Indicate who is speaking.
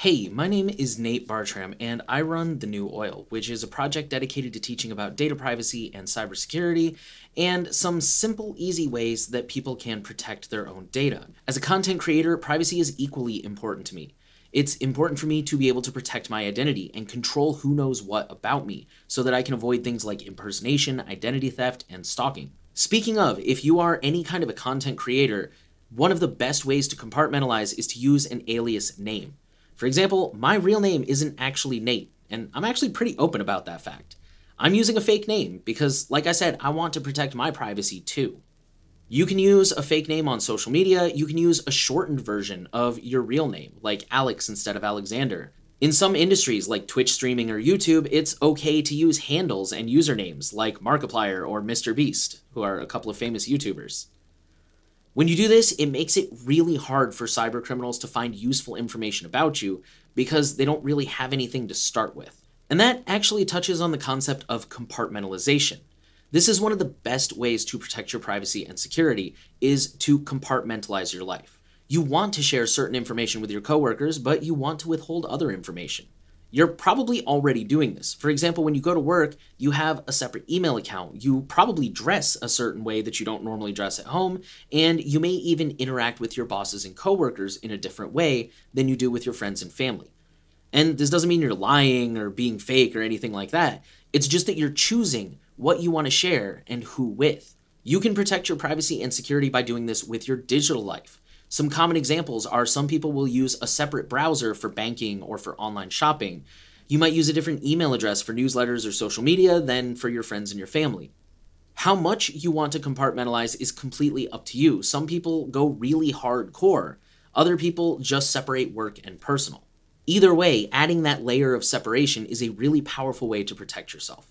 Speaker 1: Hey, my name is Nate Bartram, and I run The New Oil, which is a project dedicated to teaching about data privacy and cybersecurity, and some simple, easy ways that people can protect their own data. As a content creator, privacy is equally important to me. It's important for me to be able to protect my identity and control who knows what about me, so that I can avoid things like impersonation, identity theft, and stalking. Speaking of, if you are any kind of a content creator, one of the best ways to compartmentalize is to use an alias name. For example, my real name isn't actually Nate, and I'm actually pretty open about that fact. I'm using a fake name because, like I said, I want to protect my privacy too. You can use a fake name on social media, you can use a shortened version of your real name, like Alex instead of Alexander. In some industries, like Twitch streaming or YouTube, it's okay to use handles and usernames like Markiplier or MrBeast, who are a couple of famous YouTubers. When you do this, it makes it really hard for cybercriminals to find useful information about you because they don't really have anything to start with. And that actually touches on the concept of compartmentalization. This is one of the best ways to protect your privacy and security is to compartmentalize your life. You want to share certain information with your coworkers, but you want to withhold other information. You're probably already doing this. For example, when you go to work, you have a separate email account. You probably dress a certain way that you don't normally dress at home, and you may even interact with your bosses and coworkers in a different way than you do with your friends and family. And this doesn't mean you're lying or being fake or anything like that. It's just that you're choosing what you want to share and who with. You can protect your privacy and security by doing this with your digital life. Some common examples are some people will use a separate browser for banking or for online shopping. You might use a different email address for newsletters or social media than for your friends and your family. How much you want to compartmentalize is completely up to you. Some people go really hardcore, other people just separate work and personal. Either way, adding that layer of separation is a really powerful way to protect yourself.